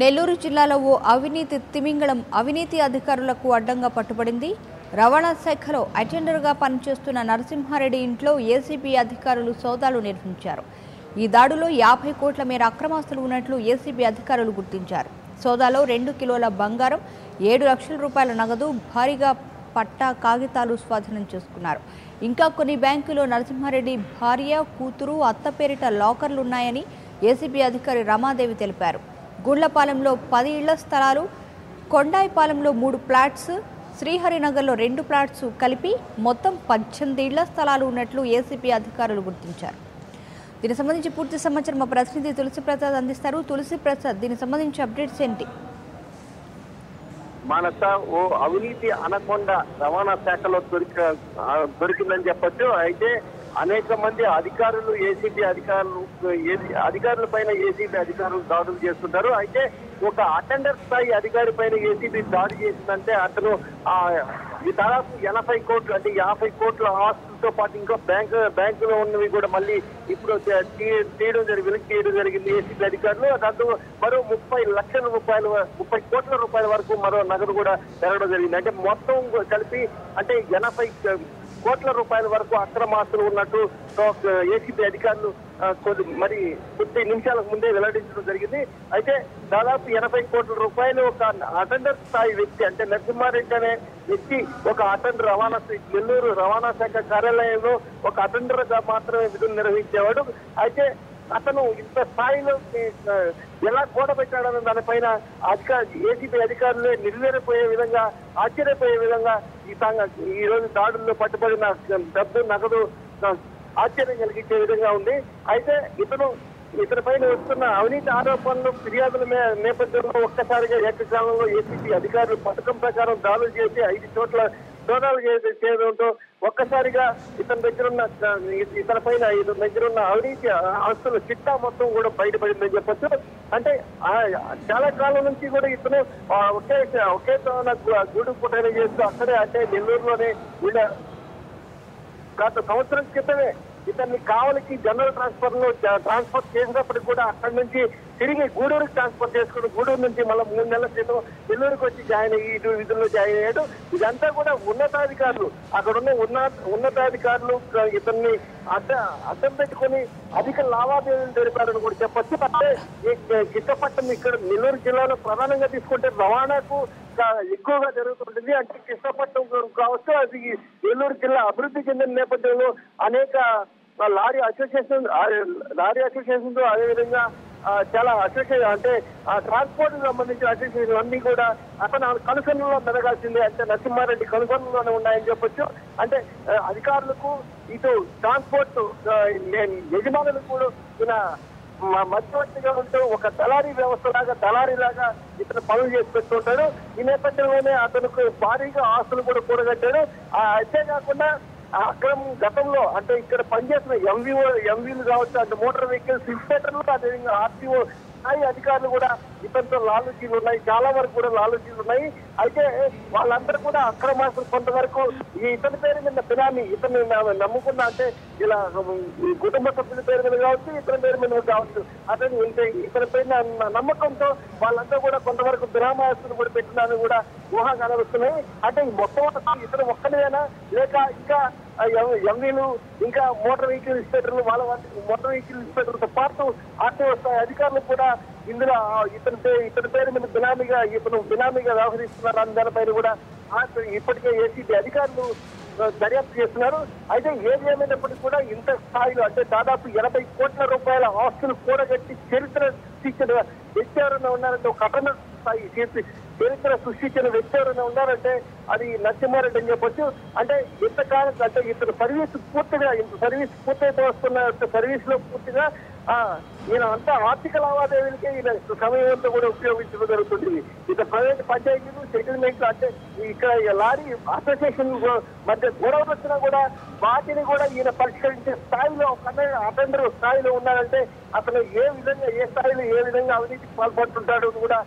నెల్లూరు జిల్లాలో ఓ అవినీతి తిమింగళం అవినీతి అధికారులకు అడ్డంగా పట్టుబడింది. రవాణా శాఖలో అటెండర్గా పనిచేస్తున్న నరసింహారెడ్డి ఇంట్లో ఏసీబీ అధికారులు సోదాలు నిర్వహించారు. ఈ దాడిలో యాభై కోట్ల మేర అక్రమాస్తులు ఉన్నట్లు ఏసీబీ అధికారులు గుర్తించారు. సోదాలో రెండు కిలోల బంగారం ఏడు లక్షల రూపాయల నగదు భారీగా పట్టా కాగితాలు స్వాధీనం చేసుకున్నారు. ఇంకా కొన్ని బ్యాంకులో నరసింహారెడ్డి భార్య కూతురు అత్త పేరిట లాకర్లున్నాయని ఏసీబీ అధికారి రమాదేవి తెలిపారు. గుండ్లపాలెంలో పది ఇళ్ళ స్థలాలు కొండాయిపాలెంలో మూడు ప్లాట్స్ శ్రీహరినగర్లో రెండు ప్లాట్స్ కలిపి మొత్తం పద్దెనిమిది ఇళ్ళ స్థలాలు ఉన్నట్లు ఏసీపీ అధికారులు గుర్తించారు. దీనికి సంబంధించి పూర్తి సమాచారం మా ప్రతినిధి తులసి ప్రసాద్ అందిస్తారు. తులసి ప్రసాద్ దీనికి సంబంధించి అప్డేట్స్ ఏంటి? మానస ఓ అవినీతి అనకొండ రవాణా శాఖలో దొరిక దొరికిందని చెప్పొచ్చు. అయితే అనేక మంది అధికారులు ఏసీబీ అధికారులు ఏసీ- అధికారుల పైన ఏసీబీ అధికారులు దాడులు చేస్తుంటారు. అయితే ఒక అటెండర్ స్థాయి అధికారి పైన ఏసీబీ దాడి చేసిందంటే అతను ఈ దాదాపు ఎనభై కోట్లు అంటే యాభై కోట్ల ఆస్తులతో పాటు ఇంకా బ్యాంక్ బ్యాంకులో ఉన్నవి కూడా మళ్ళీ ఇప్పుడు తీయడం జరిగింది వెనక్కి తీయడం జరిగింది ఏసీబీ అధికారులు. దాంతో మరో ముప్పై లక్షల రూపాయలు ముప్పై కోట్ల రూపాయల వరకు మరో నగదు కూడా పెరగడం జరిగింది. అంటే మొత్తం కలిపి అంటే ఎనభై కోట్ల రూపాయల వరకు అక్రమాస్తులు ఉన్నట్టు ఏసీబీ అధికారులు కొద్ది మరి కొద్ది నిమిషాలకు ముందే వెల్లడించడం జరిగింది. అయితే దాదాపు ఎనభై కోట్ల రూపాయలు ఒక అటెండర్ స్థాయి వ్యక్తి అంటే నరసింహారెడ్డి అనే వ్యక్తి ఒక అటెండర్ రవాణా నెల్లూరు రవాణా శాఖ కార్యాలయంలో ఒక అటెండర్గా మాత్రమే విధులు నిర్వహించేవాడు. అయితే అతను ఇంత స్థాయిలో ఎలా ఎలా కూడబెట్టాడన్న దానిపైన అధికార ఏసీబీ అధికారులే నిర్వేరిపోయే విధంగా ఆశ్చర్యపోయే విధంగా ఈ సంఘ ఈ రోజు దాడుల్లో పట్టుబడిన డబ్బు నగదు ఆశ్చర్యం కలిగించే విధంగా ఉంది. అయితే ఇతను ఇతని పైన వస్తున్న అవినీతి ఆరోపణలు ఫిర్యాదుల నేపథ్యంలో ఒక్కసారిగా ఏకకాలంలో ఏసీబీ అధికారులు పథకం ప్రకారం దాడులు చేసి ఐదు చోట్ల సోదాలు చేయడంతో ఒక్కసారిగా ఇతని దగ్గర ఉన్న ఇతని పైన ఇతని దగ్గర ఉన్న అవినీతి ఆస్తుల చిట్టా మొత్తం కూడా బయటపడిందని చెప్పొచ్చు. అంటే చాలా కాలం నుంచి కూడా ఇతను ఆ ఒకే ఒకే గూడు పుట్టని చేస్తూ అక్కడే అంటే నెల్లూరులోనే వీళ్ళ గత సంవత్సరం క్రితమే ఇతన్ని కావలికి జనరల్ ట్రాన్స్ఫర్లో ట్రాన్స్ఫర్ చేసినప్పటికి కూడా అక్కడి నుంచి తిరిగి గూడూరుకి ట్రాన్స్ఫర్ చేసుకుని గూడూరు నుంచి మళ్ళీ మూడు నెలల క్రితం నెల్లూరుకి వచ్చి జాయిన్ అయ్యి ఇటు విధుల్లో జాయిన్ అయ్యాడు. ఇదంతా కూడా ఉన్నతాధికారులు. అక్కడ ఉన్న ఉన్న ఉన్నతాధికారులు ఇతన్ని అడ్డ అడ్డం పెట్టుకొని అధిక లావాదేవీలు జరిపారని కూడా చెప్పొచ్చు. అంటే ఈ కిట్టపట్టణం ఇక్కడ నెల్లూరు జిల్లాలో ప్రధానంగా తీసుకుంటే రవాణాకు ఎక్కువగా జరుగుతుంటుంది. అంటే కృష్ణపట్నం కావచ్చు అది ఏలూరు జిల్లా అభివృద్ధి చెందిన నేపథ్యంలో అనేక లారీ అసోసియేషన్ లారీ అసోసియేషన్తో అదేవిధంగా చాలా అసోసియేషన్ అంటే ఆ ట్రాన్స్పోర్ట్ సంబంధించిన అసోసియేషన్ అన్ని కూడా అతను కనుసన్నలో మెరగాల్సిందే అంటే నరసింహారెడ్డి కనుసన్నలోనే ఉన్నాయని చెప్పొచ్చు. అంటే అధికారులకు ఇటు ట్రాన్స్పోర్ట్ యజమానులకు కూడా మధ్యవర్తిగా ఉంటూ ఒక దళారీ వ్యవస్థ లాగా దళారీ లాగా ఇతను పనులు చేసి పెట్టుకుంటాడు ఈ నేపథ్యంలోనే అతనికి భారీగా ఆస్తులు కూడా కూడగట్టాడు. ఆ అంతేకాకుండా అక్రమం గతంలో అంటే ఇక్కడ పనిచేసిన ఎంవీఓ ఎంవీలు కావచ్చు అంటే మోటార్ వెహికల్స్ ఇన్స్పెక్టర్లు అదేవిధంగా ఆర్టీఓ స్థాయి అధికారులు కూడా ఇతనితో లాలూచీలు ఉన్నాయి. చాలా వరకు కూడా లాలూచీలు ఉన్నాయి. అయితే వాళ్ళందరూ కూడా అక్రమాస్తులు కొంతవరకు ఈ ఇతని పేరు మీద బినామీ ఇతను నమ్ముకున్నా అంటే ఇలా ఈ కుటుంబ సభ్యుల పేరు మీద కావచ్చు ఇతని పేరు మీద కావచ్చు. అతను ఉంటే ఇతని పైన నమ్మకంతో వాళ్ళంతా కూడా కొంతవరకు బినామాస్తులు కూడా పెట్టినారని కూడా ఊహ కనబడుతున్నాయి అంటే మొత్తం ఇతను ఒక్కనేనా లేక ఇంకా ఎంవీలు ఇంకా మోటార్ వెహికల్ ఇన్స్పెక్టర్లు వాళ్ళ మోటార్ వెహికల్ ఇన్స్పెక్టర్లతో పాటు ఆర్టీఓ స్థాయి అధికారులు కూడా ఇందులో ఇతని పే- ఇతని పేరు మీద బినామీగా ఇతను బినామీగా వ్యవహరిస్తున్నారు. అన్న దానిపైన కూడా ఇప్పటికే ఏసీబీ అధికారులు దర్యాప్తు చేస్తున్నారు. అయితే ఏది ఏమైనప్పటికీ కూడా ఇంత స్థాయిలో అంటే దాదాపు ఎనభై కోట్ల రూపాయల ఆస్తులు కూడగట్టి చరిత్ర తీసిన వ్యక్తి ఎవరైనా ఉన్నారంటే ఒక కథన స్థాయి చరిత్ర సృష్టించిన వ్యక్తి ఎవరైనా ఉన్నారంటే అది నరసింహారెడ్డి అని చెప్పొచ్చు. అంటే ఇంతకాలం అంటే ఇతను సర్వీస్ పూర్తిగా ఇంత సర్వీస్ పూర్తయితే వస్తున్న సర్వీస్లో పూర్తిగా ఆ ఈయన అంతా ఆర్థిక లావాదేవీలకే ఈయన సమయంలో కూడా ఉపయోగించడం జరుగుతుంది. ఇక ప్రైవేట్ పంచాయతీలు సెటిల్మెంట్లు అంటే ఇక్కడ ఈ లారీ అసోసియేషన్ మధ్య గొడవలు వచ్చినా కూడా వాటిని కూడా ఈయన పరిష్కరించే స్థాయిలో అటెండర్ స్థాయిలో ఉన్నారంటే అతను ఏ విధంగా ఏ స్థాయిలో ఏ విధంగా అవినీతికి పాల్పడుతుంటాడు అని కూడా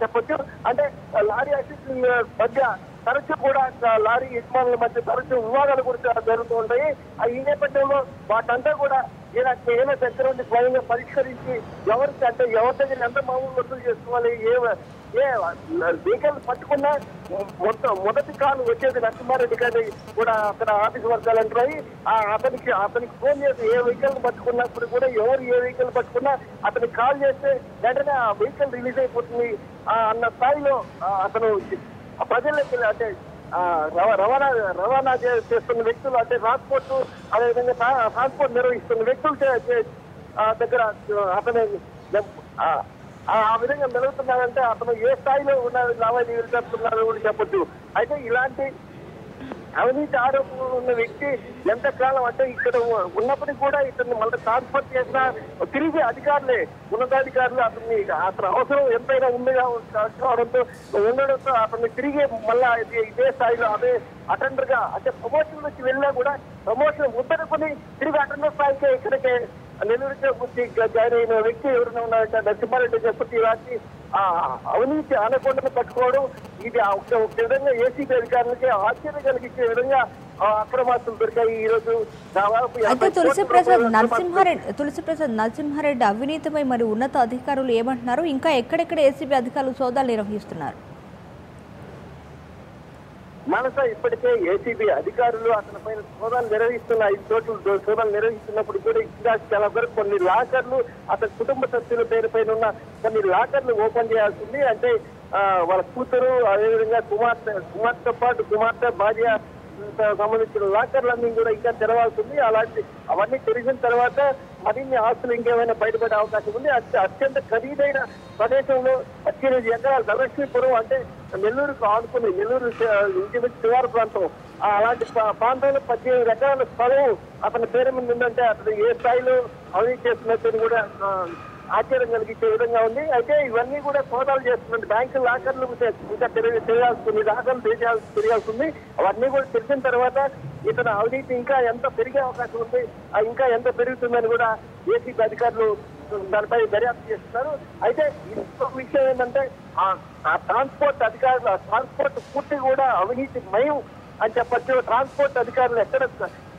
చెప్పొచ్చు. అంటే లారీ యాక్సిడెంట్ మధ్య తరచూ కూడా లారీ యజమానుల మధ్య తరచూ వివాదాలు కూడా జరుగుతూ ఉంటాయి. ఆ ఈ నేపథ్యంలో వాటంతా కూడా ఈయన ఈయన దగ్గర ఉండి స్వయంగా పరిష్కరించి ఎవరికి అంటే ఎవరి దగ్గర ఎంత మామూలు వసూలు చేసుకోవాలి ఏ వెహికల్ పట్టుకున్న మొత్తం మొదటి కాలు వచ్చేది నరసింహారెడ్డి గారి కూడా అక్కడ ఆఫీస్ వర్గాలు అంటున్నాయి. ఆ అతనికి అతనికి ఫోన్ చేసి ఏ వెహికల్ పట్టుకున్నప్పుడు కూడా ఎవరు ఏ వెహికల్ పట్టుకున్నా అతనికి కాల్ చేస్తే వెంటనే ఆ వెహికల్ రిలీజ్ అయిపోతుంది. ఆ అన్న స్థాయిలో అతను ప్రజలకి అంటే ఆ, రవాణా రవాణా చేస్తున్న వ్యక్తులు అంటే ట్రాన్స్పోర్ట్ అదేవిధంగా ట్రాన్స్పోర్ట్ నిర్వహిస్తున్న వ్యక్తులు ఆ, దగ్గర అతని ఆ, విధంగా నిలుగుతున్నారంటే అతను ఏ స్థాయిలో ఉన్న లావాదేవీలు జరుపుతున్నారో కూడా చెప్పొచ్చు. అయితే ఇలాంటి అవినీతి ఆరోపణలు ఉన్న వ్యక్తి ఎంతకాలం అంటే ఇక్కడ ఉన్నప్పటికీ కూడా ఇతన్ని మళ్ళీ ట్రాన్స్ఫర్ చేసిన తిరిగి అధికారులే ఉన్నతాధికారులు అతన్ని అతని అవసరం ఎంతైనా ఉంది కావడంతో ఉండడంతో అతన్ని తిరిగి మళ్ళా ఇదే స్థాయిలో అదే అటెండర్గా అంటే ప్రమోషన్ నుంచి వెళ్ళినా కూడా ప్రమోషన్ ముద్దనుకుని తిరిగి అటెండర్ స్థాయికే ఇక్కడికే నెల్లూరుకే వచ్చి జాయిన్ అయిన వ్యక్తి ఎవరైనా ఉన్నారంటే నరసింహారెడ్డి చెప్పి ఇలాంటి ఆ అవినీతి ఆనకొండను పట్టుకోవడం ఇది ఒక విధంగా ఏసీబీ అధికారులకి ఆశ్చర్యం కలిగించే విధంగా అయితే తులసి ప్రసాద్ నరసింహారెడ్డి తులసి ప్రసాద్ నరసింహారెడ్డి అవినీతిపై మరి ఉన్నత అధికారులు ఏమంటున్నారు? ఇంకా ఎక్కడెక్కడ ఏసీబీ అధికారులు సోదాలు నిర్వహిస్తున్నారు? మనస ఇప్పటికే ఏసీబీ అధికారులు అతని పైన సోదాలు నిర్వహిస్తున్న ఐదు చోట్ల దో- సోదాలు నిర్వహిస్తున్నప్పుడు కూడా ఇంకా చాలా వరకు కొన్ని లాకర్లు అతని కుటుంబ సభ్యుల పేరు పైన ఉన్న కొన్ని లాకర్లు ఓపెన్ చేయాల్సింది అంటే వాళ్ళ కూతురు అదేవిధంగా కుమార్తె కుమార్తెతో పాటు కుమార్తె భార్య సంబంధించిన లాకర్లన్నీ కూడా ఇంకా తెరవాల్సింది అలాంటి అవన్నీ తెరిచిన తర్వాత మరిన్ని ఆస్తులు ఇంకేమైనా బయటపడే అవకాశం ఉంది. అత్యంత ఖరీదైన ప్రదేశంలో పద్దెనిమిది ఎకరాలు ధనలక్ష్మీపురం అంటే నెల్లూరుకు ఆడుకుని నెల్లూరు ఇంటి నుంచి శివారు ప్రాంతం. అలాంటి ప్రాంతంలో పద్దెనిమిది రకాల స్థలం అతని పేరు మీద ఉందంటే అతను ఏ స్థాయిలో అవినీతి చేస్తున్నట్టు కూడా ఆశ్చర్యం కలిగించే విధంగా ఉంది. అయితే ఇవన్నీ కూడా సోదాలు చేస్తున్నాయి బ్యాంకు లాకర్లు ఇంకా తెలియ తెలియాల్సింది లాకర్లు తెలియాల్సి ఉంది అవన్నీ కూడా తెలిసిన తర్వాత ఇతను అవినీతి ఇంకా ఎంత పెరిగే అవకాశం ఉంది ఇంకా ఎంత పెరుగుతుందని కూడా ఏసీబీ అధికారులు దానిపై దర్యాప్తు చేస్తున్నారు. అయితే ఇంకొక విషయం ఏంటంటే ఆ ట్రాన్స్పోర్ట్ అధికారులు ఆ ట్రాన్స్పోర్ట్ పూర్తి కూడా అవినీతి మయం అని చెప్పచ్చు. ట్రాన్స్పోర్ట్ అధికారులు ఎక్కడ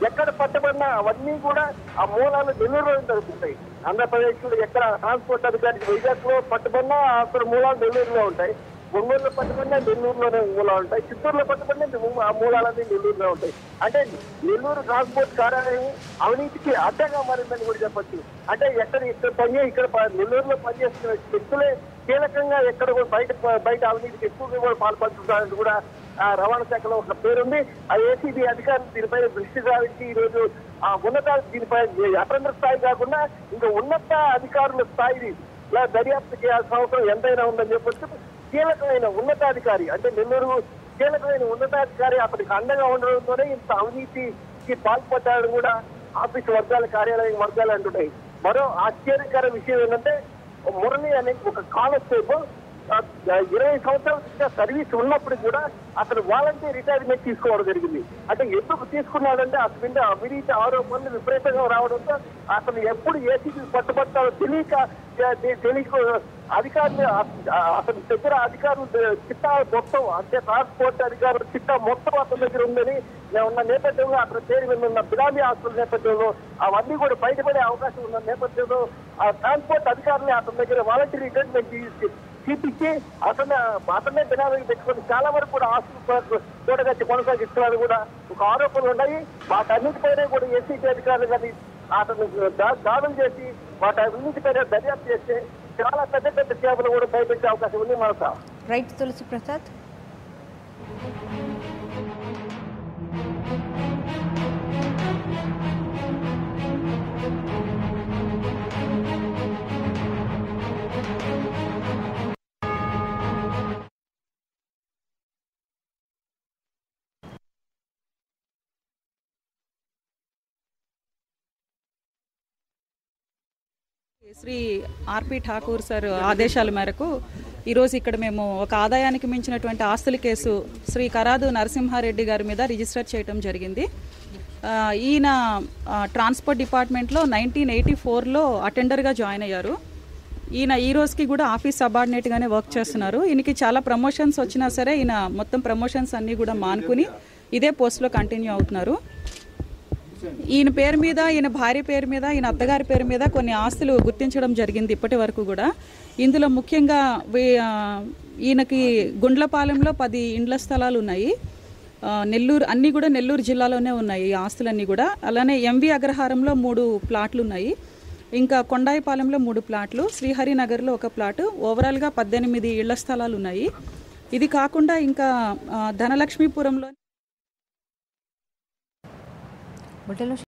ఎక్కడ పట్టబడినా అవన్నీ కూడా ఆ మూలాలు నెల్లూరులో జరుగుతుంటాయి ఆంధ్రప్రదేశ్లో ఎక్కడ ట్రాన్స్పోర్ట్ అధికారికి వైజాగ్లో పట్టబడినా అక్కడ మూలాలు నెల్లూరులో ఉంటాయి. ఒంగోలులో పట్టుకుంటే నెల్లూరులోనే మూలాలు ఉంటాయి. చిత్తూరులో పట్టుకుంటే ఆ మూలాలన్నీ నెల్లూరులో ఉంటాయి. అంటే నెల్లూరు ట్రాన్స్పోర్ట్ కార్యాలయం అవినీతికి అడ్డంగా మారిందని కూడా చెప్పచ్చు. అంటే ఎక్కడ ఇక్కడ పని ఇక్కడ ప- నెల్లూరులో పనిచేస్తున్న వ్యక్తులే కీలకంగా ఎక్కడ కూడా బయట బయట అవినీతికి ఎక్కువగా కూడా పాల్పడుతున్నారని కూడా ఆ రవాణా శాఖలో ఒక పేరుంది. ఆ ఏసీబీ అధికారులు దీనిపై దృష్టి సారించి ఈ రోజు ఆ ఉన్నత దీనిపై అటెండర్ స్థాయి కాకుండా ఇంకా ఉన్నత అధికారుల స్థాయి ఇలా దర్యాప్తు చేయాల్సిన అవసరం ఎంతైనా ఉందని చెప్పొచ్చు. కీలకమైన ఉన్నతాధికారి అంటే నెల్లూరు కీలకమైన ఉన్నతాధికారి అతనికి అండగా ఉండడంతోనే ఇంత అవినీతికి పాల్పడ్డాడు కూడా ఆఫీస్ వర్గాల కార్యాలయం వర్గాలు అంటున్నాయి మరో ఆశ్చర్యకర విషయం ఏంటంటే మురళి అనే ఒక కానిస్టేబుల్ ఇరవై సంవత్సరాల సర్వీస్ ఉన్నప్పుడు కూడా అతను వాలంటీర్ రిటైర్మెంట్ తీసుకోవడం జరిగింది. అంటే ఎందుకు తీసుకున్నాడంటే అతని మీద అవినీతి ఆరోపణలు విపరీతంగా రావడంతో అతను ఎప్పుడు ఏసీబీ పట్టుబడతాడో తెలియక తెలియక అధికారులు అతని దగ్గర అధికారులు చిట్టా మొత్తం అంటే ట్రాన్స్పోర్ట్ అధికారులు చిట్టా మొత్తం అతని దగ్గర ఉందని ఉన్న నేపథ్యంలో అతను పేరు మీద ఉన్న ఆస్తుల నేపథ్యంలో అవన్నీ కూడా బయటపడే అవకాశం ఉన్న నేపథ్యంలో ఆ ట్రాన్స్పోర్ట్ అధికారులు అతని దగ్గర వాలంటీర్ రిటైర్మెంట్ చూపించి అతను అతనే బినామీ పెట్టుకొని చాలా వరకు కూడా ఆస్తులు కూడగట్టి కొనసాగిస్తున్నారు కూడా ఒక ఆరోపణలు ఉన్నాయి. వాటన్నిటిపైనే కూడా ఎస్సీటీ అధికారులు కానీ అతను దా- దాడులు చేసి వాటి అన్నిటిపైన దర్యాప్తు చేస్తే చాలా పెద్ద పెద్ద చేపలు కూడా బయటపెట్టే అవకాశం ఉంది మనసా right Tulasi Prasad. Shri RP Thakur sir ఆదేశాల మేరకు ఈరోజు ఇక్కడ మేము ఒక ఆదాయానికి మించినటువంటి ఆస్తుల కేసు శ్రీ కరాదు నరసింహారెడ్డి గారి మీద రిజిస్టర్ చేయడం జరిగింది. ఈయన ట్రాన్స్పోర్ట్ డిపార్ట్మెంట్లో నైన్టీన్ ఎయిటీ ఫోర్లో అటెండర్గా జాయిన్ అయ్యారు. ఈయన ఈ రోజుకి కూడా ఆఫీస్ సబార్డినేట్గానే వర్క్ చేస్తున్నారు. ఈయనకి చాలా ప్రమోషన్స్ వచ్చినా సరే ఈయన మొత్తం ప్రమోషన్స్ అన్నీ కూడా మానుకుని ఇదే పోస్ట్లో కంటిన్యూ అవుతున్నారు. ఈయన పేరు మీద ఈయన భార్య పేరు మీద ఈయన అత్తగారి పేరు మీద కొన్ని ఆస్తులు గుర్తించడం జరిగింది ఇప్పటి వరకు కూడా. ఇందులో ముఖ్యంగా ఈయనకి గుండ్లపాలెంలో పది ఇండ్ల స్థలాలు ఉన్నాయి. నెల్లూరు అన్నీ కూడా నెల్లూరు జిల్లాలోనే ఉన్నాయి ఈ ఆస్తులన్నీ కూడా. అలానే ఎంవి అగ్రహారంలో మూడు ప్లాట్లు ఉన్నాయి. ఇంకా కొండాయిపాలెంలో మూడు ప్లాట్లు శ్రీహరినగర్లో ఒక ప్లాటు ఓవరాల్గా పద్దెనిమిది ఇళ్ళ స్థలాలు ఉన్నాయి. ఇది కాకుండా ఇంకా ధనలక్ష్మీపురంలో ధనలక్ష్మీపురంలో బుట్టెలో